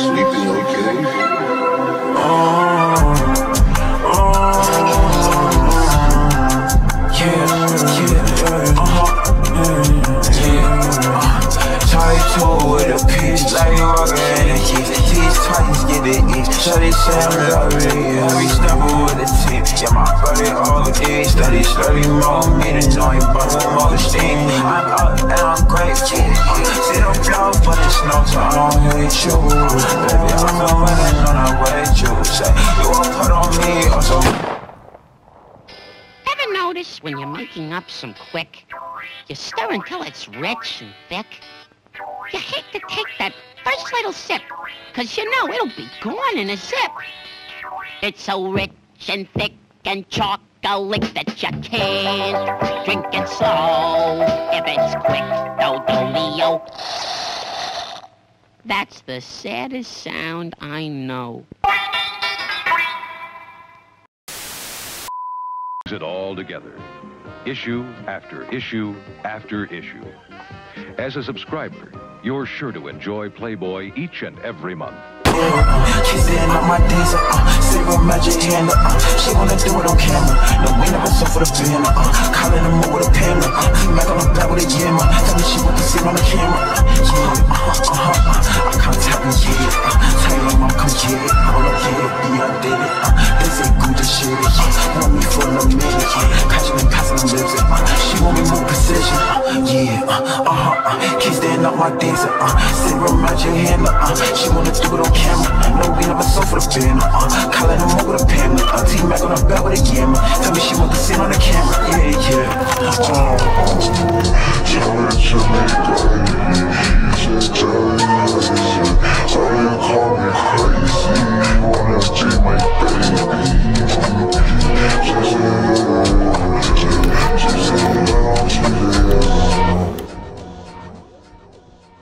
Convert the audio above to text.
Sleeping, okay. with a piece like energy. These titans get it in. So they say I'm Every step with a tip. Yeah, my brother all the. Study, study more. Me know but more steam. I'm up and I'm grateful. See no. I don't you. Baby, I'm the on way you say. You won't put on me also. Ever notice when you're making up some quick, you stir until it's rich and thick? You hate to take that first little sip, cause you know it'll be gone in a zip. It's so rich and thick and chocolate that you can't drink it slow. If it's quick, no dolio. That's the saddest sound I know. it all together. Issue after issue after issue. As a subscriber, you're sure to enjoy Playboy each and every month. Kissing on my days, uh, zero magic hand, uh, she wanna do it on camera. No, we never saw for the banner, uh, calling them over the pen, uh, Mac on the back with a yammer. Tell me she want to sit on the camera. Uh, yeah, uh, uh, uh, uh, I can't tap me, yeah, uh, your mom come get it. Hold up, get it, be I did it, uh, they say good to shit, yeah, want me for a minute, yeah, catching and passing lips, uh, she want me more precision, uh, yeah, uh, uh, uh, keep standing up my days, uh, zero magic hand, uh, she wanna do it on camera. No, we never saw for the banner. Uh, calling them over the pen. Uh, T Mac on the belt with a yammer. Tell me she want to sit on the camera. Yeah, yeah. Uh, Tell it